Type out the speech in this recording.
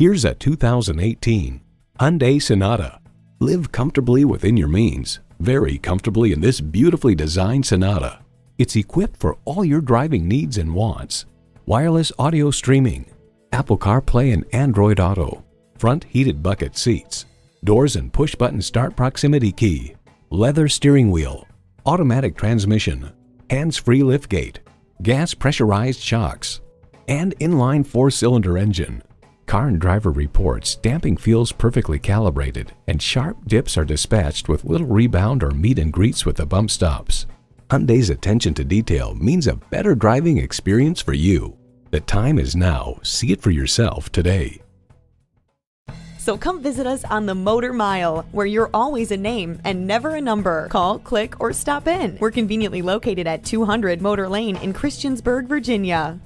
Here's a 2018 Hyundai Sonata. Live comfortably within your means, very comfortably in this beautifully designed Sonata. It's equipped for all your driving needs and wants. Wireless audio streaming, Apple CarPlay and Android Auto, front heated bucket seats, doors and push button start proximity key, leather steering wheel, automatic transmission, hands-free liftgate, gas pressurized shocks, and inline four-cylinder engine. Car and Driver reports damping feels perfectly calibrated and sharp dips are dispatched with little rebound or meet and greets with the bump stops. Hyundai's attention to detail means a better driving experience for you. The time is now. See it for yourself today. So come visit us on the Motor Mile, where you're always a name and never a number. Call, click, or stop in. We're conveniently located at 200 Motor Lane in Christiansburg, Virginia.